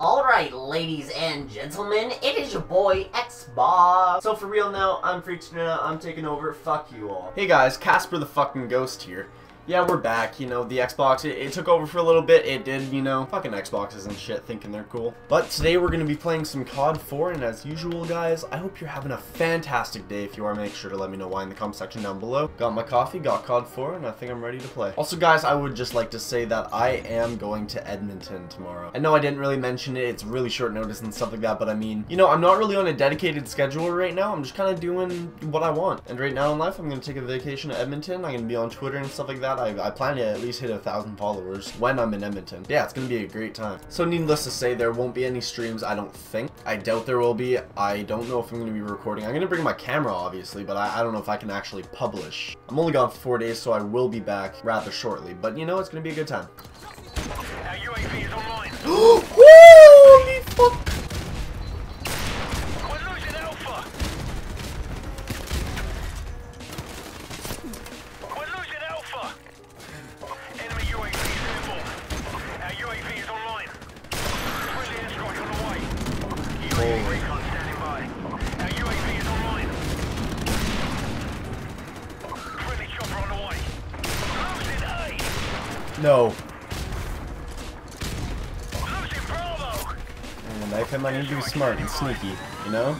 Alright, ladies and gentlemen, it is your boy Xbox. So for real now, I'm freaking out, I'm taking over, fuck you all. Hey guys, Casper the fucking Ghost here. Yeah, we're back, you know, the Xbox, it, it, took over for a little bit, it did, you know, fucking Xboxes and shit, thinking they're cool. But today we're gonna be playing some COD 4, and as usual, guys, I hope you're having a fantastic day. If you are, make sure to let me know why in the comment section down below. Got my coffee, got COD 4, and I think I'm ready to play. Also, guys, I would just like to say that I am going to Edmonton tomorrow. I know I didn't really mention it, it's really short notice and stuff like that, but I mean, you know, I'm not really on a dedicated schedule right now, I'm just kind of doing what I want. And right now in life, I'm gonna take a vacation to Edmonton, I'm gonna be on Twitter and stuff like that. I, I plan to at least hit a thousand followers when I'm in Edmonton. Yeah, it's gonna be a great time. So needless to say, there won't be any streams, I don't think. I doubt there will be. I don't know if I'm gonna be recording. I'm gonna bring my camera, obviously, but I, I don't know if I can actually publish. I'm only gone for four days, so I will be back rather shortly. But you know, it's gonna be a good time. No. And I can I need to be smart and sneaky, you know?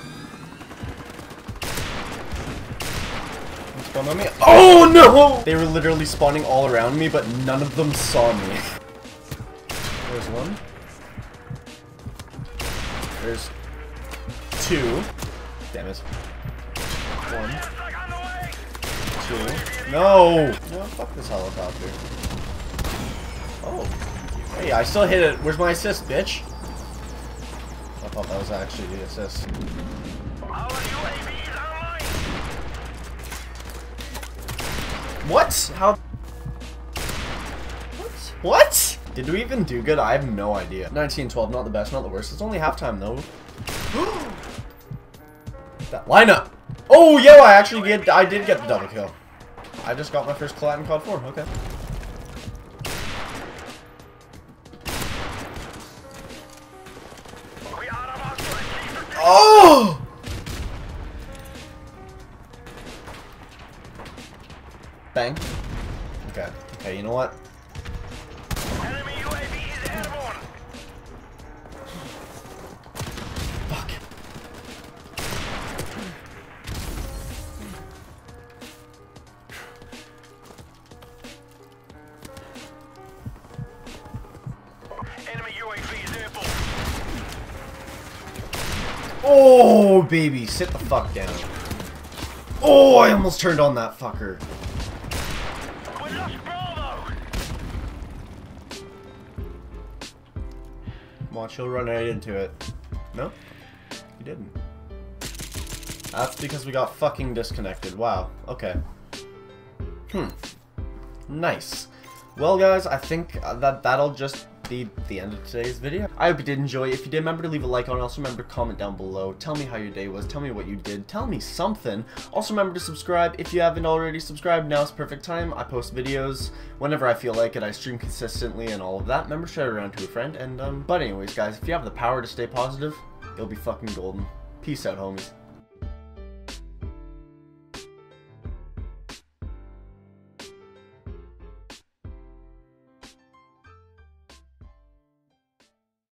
Spawn on me. Oh no! They were literally spawning all around me, but none of them saw me. There's one. There's two. Damn it. One, Airstrike on the way. two. No! No, fuck this helicopter. Oh. Hey, I still hit it. Where's my assist, bitch? I thought that was actually the assist. What? How? What? What? Did we even do good? I have no idea. 19-12, not the best, not the worst. It's only halftime though. that lineup. Oh, yo! I actually get. I did get the double kill. I just got my first collat in COD 4. Okay. Bang. Okay. Okay. You know what? enemy UAV is airborne. Fuck. Enemy UAV is airborne. Oh, baby, sit the fuck down. Oh, I almost turned on that fucker. Watch, he'll run right into it. No? He didn't. That's because we got fucking disconnected. Wow. Okay. Hmm. Nice. Well, guys, I think that that'll just be the end of today's video. I hope you did enjoy. If you did, remember to leave a like on. Also, remember to comment down below. Tell me how your day was. Tell me what you did. Tell me something. Also, remember to subscribe. If you haven't already subscribed, now's the perfect time. I post videos whenever I feel like it. I stream consistently and all of that. Remember to share it around to a friend. And um, but anyways, guys, if you have the power to stay positive, you'll be fucking golden. Peace out, homies.